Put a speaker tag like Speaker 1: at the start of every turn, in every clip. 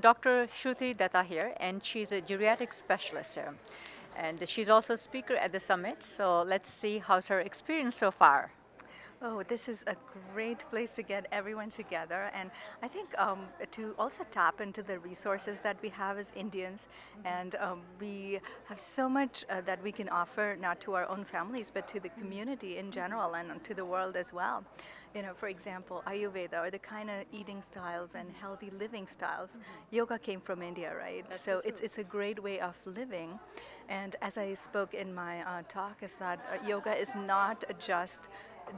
Speaker 1: Dr. Shruti Datta here, and she's a geriatric specialist here. And she's also a speaker at the summit, so let's see how's her experience so far.
Speaker 2: Oh, this is a great place to get everyone together, and I think um, to also tap into the resources that we have as Indians, and um, we have so much uh, that we can offer not to our own families, but to the community in general and to the world as well. You know, for example, Ayurveda or the kind of eating styles and healthy living styles. Yoga came from India, right?
Speaker 1: That's
Speaker 2: so
Speaker 1: so
Speaker 2: it's it's a great way of living, and as I spoke in my uh, talk, is that uh, yoga is not just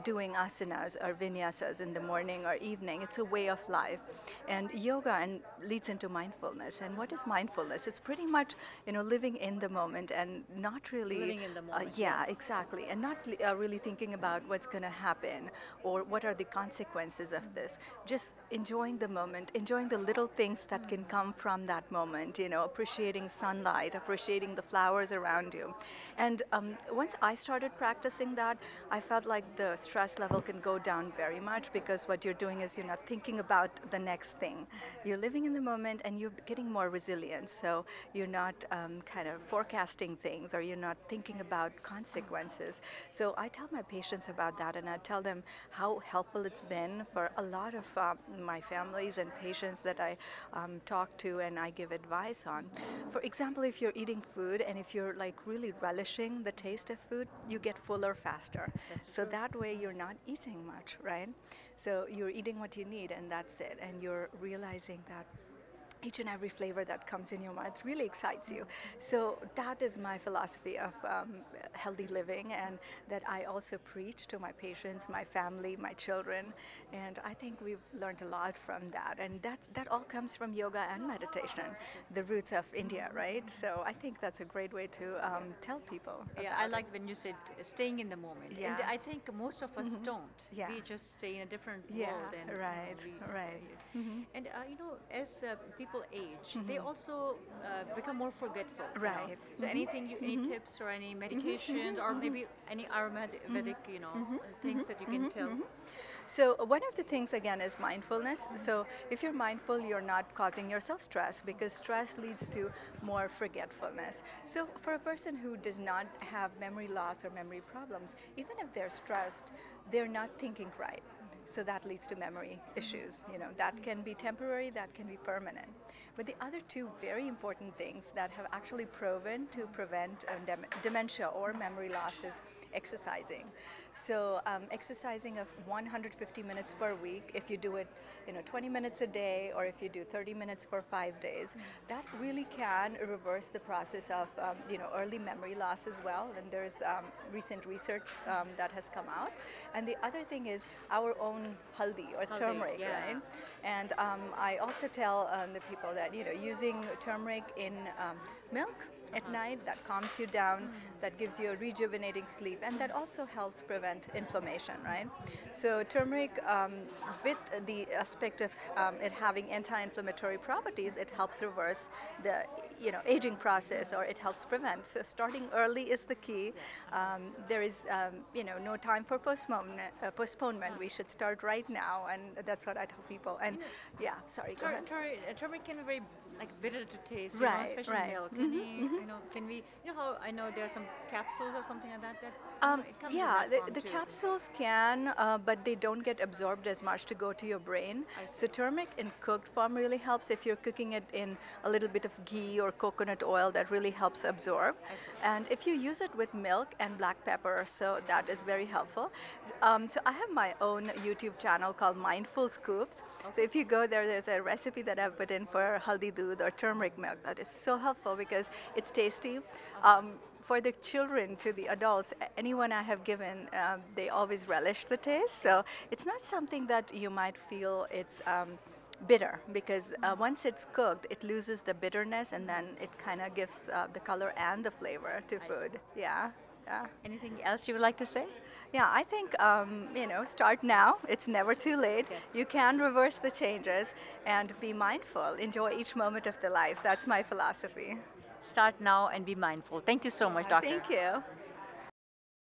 Speaker 2: doing asanas or vinyasas in the morning or evening. It's a way of life. And yoga and leads into mindfulness. And what is mindfulness? It's pretty much, you know, living in the moment and not really
Speaker 1: Living in the
Speaker 2: uh,
Speaker 1: moment,
Speaker 2: yeah,
Speaker 1: yes.
Speaker 2: exactly. And not uh, really thinking about what's going to happen or what are the consequences of this. Just enjoying the moment, enjoying the little things that can come from that moment, you know, appreciating sunlight, appreciating the flowers around you. And um, once I started practicing that, I felt like the stress level can go down very much because what you're doing is you're not thinking about the next thing. You're living in the moment and you're getting more resilient. So you're not um, kind of forecasting things or you're not thinking about consequences. So I tell my patients about that and I tell them how helpful it's been for a lot of um, my families and patients that I um, talk to and I give advice on. For example, if you're eating food and if you're like really relishing the taste of food, you get fuller faster. so that way you're not eating much, right? So you're eating what you need and that's it. And you're realizing that each and every flavor that comes in your mouth really excites you. So that is my philosophy of um, healthy living, and that I also preach to my patients, my family, my children, and I think we've learned a lot from that. And that that all comes from yoga and meditation, the roots of India, right? So I think that's a great way to um, tell people.
Speaker 1: Yeah, I
Speaker 2: it.
Speaker 1: like when you said staying in the moment. And
Speaker 2: Yeah.
Speaker 1: I think most of us don't.
Speaker 2: Yeah.
Speaker 1: We just stay in a different
Speaker 2: Yeah,
Speaker 1: world. And, you know,
Speaker 2: right,
Speaker 1: we-
Speaker 2: right.
Speaker 1: And uh, you know, as uh, people age, they mm-hmm. also uh, become more forgetful. you know.
Speaker 2: Mm-hmm. Right.
Speaker 1: So anything, you, any mm-hmm. tips or any mm-hmm. medications or maybe any Ayurvedic, you know, uh, things that you can tell.
Speaker 2: So uh, one of the things again is mindfulness. So if you're mindful, you're not causing yourself stress because stress leads to more forgetfulness. So for a person who does not have memory loss or memory problems, even if they're stressed, they're not thinking right. So that leads to memory issues. You know, that can be temporary, that can be permanent. But the other two very important things that have actually proven to prevent um, dem- dementia or memory loss is exercising. So um, exercising of 150 minutes per week, if you do it, you know, 20 minutes a day, or if you do 30 minutes for five days, that really can reverse the process of, um, you know, early memory loss as well. And there's um, recent research um, that has come out. And the other thing is our own haldi or
Speaker 1: Haldi,
Speaker 2: turmeric,
Speaker 1: yeah.
Speaker 2: right? And um, I also tell um, the people that you know using turmeric in um, milk at night that calms you down, that gives you a rejuvenating sleep, and that also helps prevent inflammation, right? So turmeric, um, with the aspect of um, it having anti-inflammatory properties, it helps reverse the you know aging process, or it helps prevent. So starting early is the key. Um, there is um, you know no time for postponement. Uh, postponement. We should start right now, and that's what I tell people. And yeah, sorry, go ahead.
Speaker 1: tur- turmeric can be very like bitter to taste,
Speaker 2: Right,
Speaker 1: know, especially
Speaker 2: right.
Speaker 1: milk. Can we, you know, can we, you know how I know there are some capsules or something like that that
Speaker 2: Um, yeah, the, the capsules can, uh, but they don't get absorbed as much to go to your brain. So turmeric in cooked form really helps if you're cooking it in a little bit of ghee or coconut oil. That really helps absorb. And if you use it with milk and black pepper, so that is very helpful. Um, so I have my own YouTube channel called Mindful Scoops. So if you go there, there's a recipe that I've put in for haldi doodh or turmeric milk. That is so helpful because it's tasty. Um, for the children to the adults, anyone I have given, um, they always relish the taste. So it's not something that you might feel it's um, bitter because uh, once it's cooked, it loses the bitterness and then it kind of gives uh, the color and the flavor to food. Yeah, yeah.
Speaker 1: Anything else you would like to say?
Speaker 2: Yeah, I think um, you know, start now. It's never too late.
Speaker 1: Yes.
Speaker 2: You can reverse the changes and be mindful. Enjoy each moment of the life. That's my philosophy.
Speaker 1: Start now and be mindful. Thank you so much, Doctor.
Speaker 2: Thank you.